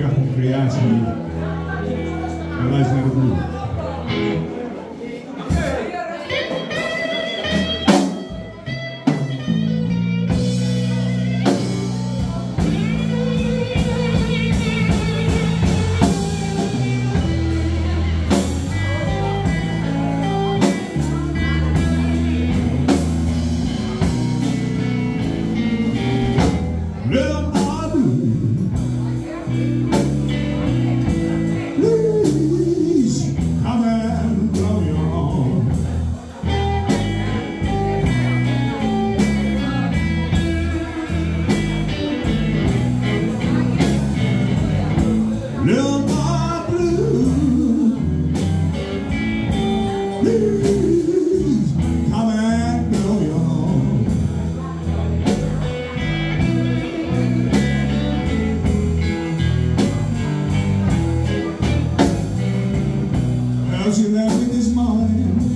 perto de As you left me this morning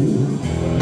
you.